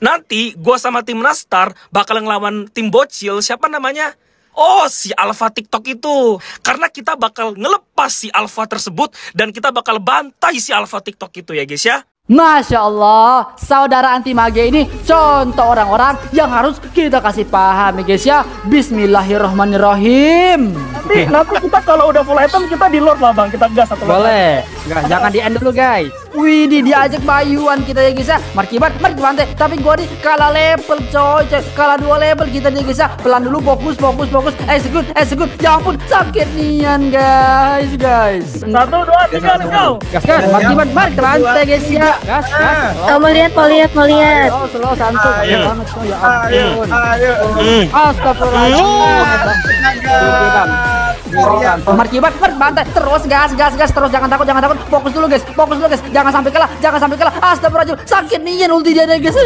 Nanti gua sama tim Nastar bakal ngelawan tim bocil siapa namanya? Oh, si Alpha TikTok itu. Karena kita bakal ngelepas si Alpha tersebut dan kita bakal bantai si Alpha TikTok itu ya guys ya. Masya Allah, saudara anti mage ini contoh orang-orang yang harus kita kasih paham ya guys ya. Bismillahirrahmanirrahim. Nanti, nanti kita kalau udah full item kita di lord lah bang, kita gas satu. Boleh. Nggak, jangan di end dulu guys. Wih, diajak bayuan kita ya guys ya. Markiban, markiban teh. Tapi gua nih kalah level coy, coy. Kalah dua level kita nih guys ya. Pelan dulu, fokus, fokus, fokus. Eh sekut, eh sekut. Ya ampun, sakit nian guys, guys. Satu, dua, tiga, let's go. Gas gas. Markiban, markiban teh guys ya. Gas gas. Oh, mau lihat, mau lihat, mau lihat. Oh, slow santuy Ayo. Keren banget coy. Ya Ayo, ayo. Markiban teh. Terus gas, gas, gas. Terus jangan takut, jangan takut. Fokus dulu guys, fokus dulu guys. Jangan sampai kalah, jangan sampai kalah. Astagfirullahaladzim. Sakit nian ulti dia guys.